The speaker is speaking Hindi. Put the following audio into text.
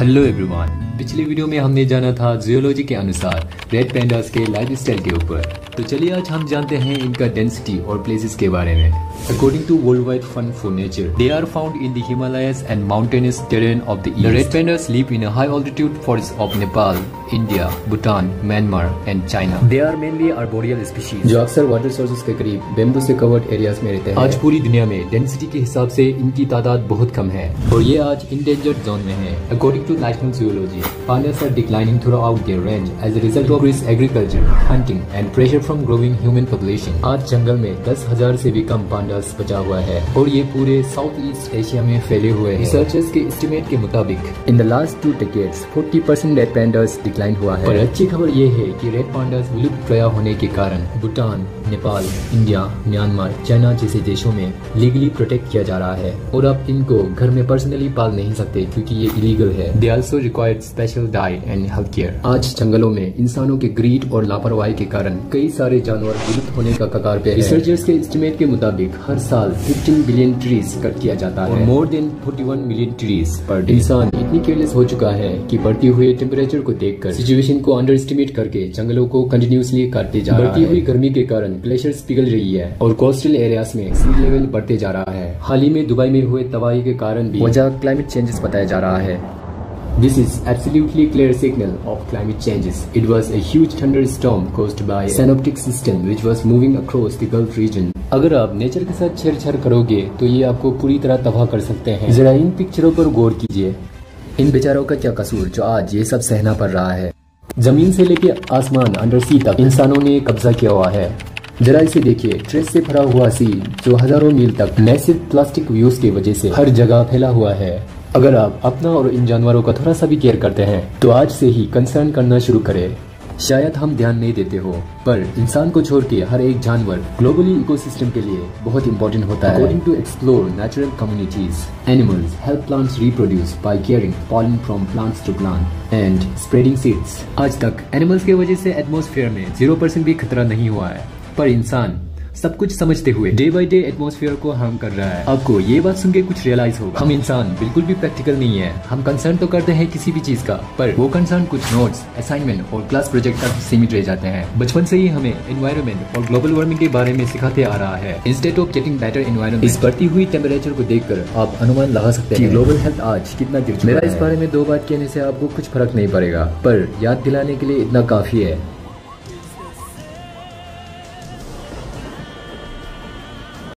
हेलो एवरीवन पिछले वीडियो में हमने जाना था जियोलॉजी के अनुसार रेड पैंडास के लाइफ स्टाइल के ऊपर। तो चलिए आज हम जानते हैं इनका डेंसिटी और प्लेसेस के बारे में। According to world wide fund for nature they are found in the Himalayas and mountainous terrain of the red pandas live in high altitude forest of Nepal India Bhutan Myanmar and China they are mainly arboreal species जो अक्सर वाटर सोर्सेज के करीब बेम्बू से कवर्ड एरियाज में रहते हैं आज पूरी दुनिया में डेंसिटी के हिसाब से इनकी तादाद बहुत कम है और ये आज इंडेंजर्ड जोन में है according to national geology pandas are declining throughout their range as a result of increased agriculture, hunting and pressure from growing human population. आज जंगल में दस हजार से भी कम पांडास बचा हुआ है और ये पूरे साउथ ईस्ट एशिया में फैले हुए हैं। रिसर्चर्स के एस्टिमेट के मुताबिक in the last two decades 40 percent red pandas decline हुआ है। और अच्छी खबर ये है कि रेड पांडास विलुप्त प्राय होने के कारण Bhutan Nepal India Myanmar China जैसे देशों में लीगली प्रोटेक्ट किया जा रहा है। और अब इनको घर में पर्सनली पाल नहीं सकते क्योंकि ये इलीगल है। They also required special diet and health care आज जंगलों में इंसानों के ग्रीड और लापरवाही के कारण कई सारे जानवर विलुप्त होने का कगार पे रिसर्चर्स के एस्टिमेट के मुताबिक हर साल 15 बिलियन ट्रीज कट किया जाता है। More than 41 million trees per day इंसान इतनी केयरलेस हो चुका है कि बढ़ती हुई टेम्परेचर को देखकर सिचुएशन को अंडर एस्टिमेट करके जंगलों को कंटिन्यूसली काटते जा रहा है बढ़ती हुई गर्मी के कारण ग्लेशियर्स पिघल रही है और कोस्टल एरियाज़ में सी लेवल बढ़ते जा रहा है। हाल ही में दुबई में हुए तबाही के कारण भी वजह क्लाइमेट चेंजेस बताया जा रहा है। This is absolutely clear signal of climate changes. It was a huge thunderstorm caused by a synoptic system which was moving across the Gulf region. अगर आप नेचर के साथ छेड़छाड़ करोगे तो ये आपको पूरी तरह तबाह कर सकते हैं। जरा इन पिक्चरों पर गौर कीजिए। इन बेचारों का क्या कसूर, जो आज ये सब सहना पड़ रहा है? ज़मीन से लेके आसमान अंडर सी तक इंसानों ने कब्जा किया हुआ है। जरा इसे देखिए। ट्रेस से भरा हुआ सी जो हज़ारों मील तक मैसिव प्लास्टिक व्यूज़ की वजह से हर जगह फैला हुआ है। अगर आप अपना और इन जानवरों का थोड़ा सा भी केयर करते हैं तो आज से ही कंसर्न करना शुरू करें। शायद हम ध्यान नहीं देते हो, पर इंसान को छोड़ के हर एक जानवर ग्लोबली इकोसिस्टम के लिए बहुत इंपॉर्टेंट होता है। According to explore natural communities animals help plants reproduce by caring pollen from plants to plant and spreading seeds आज तक एनिमल्स की वजह से एटमोस्फेयर में ज़ीरो परसेंट भी खतरा नहीं हुआ है, पर इंसान सब कुछ समझते हुए। डे बाई डे एटमोसफियर को हार्म कर रहा है। आपको ये बात सुन के कुछ रियलाइज़ होगा। हम इंसान बिल्कुल भी प्रैक्टिकल नहीं है। हम कंसर्न तो करते हैं किसी भी चीज़ का पर वो कंसर्न कुछ नोट्स असाइनमेंट और क्लास प्रोजेक्ट तक सीमित रह जाते हैं। बचपन से ही हमें एनवायरमेंट और ग्लोबल वार्मिंग के बारे में सिखाते आ रहा है। Instead of getting better environment इस बढ़ती हुई टेम्परेचर को देखकर आप अनुमान लगा सकते हैं ग्लोबल हेल्थ आज कितना गिर मेरा इस बारे में दो बात कहने से आपको कुछ फ़र्क नहीं पड़ेगा पर याद दिलाने के लिए इतना काफ़ी है।